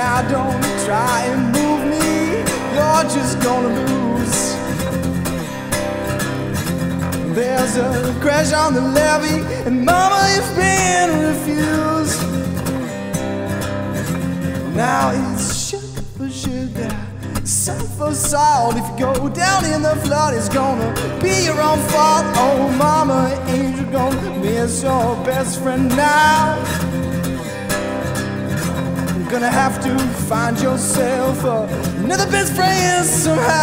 Now don't try and move me, you're just gonna lose. There's a crash on the levee, and mama, you've been refused. Now it's sugar for sugar, salt for salt. If you go down in the flood, it's gonna be your own fault. Oh, mama, you gonna miss your best friend now? Gonna have to find yourself another best friend somehow.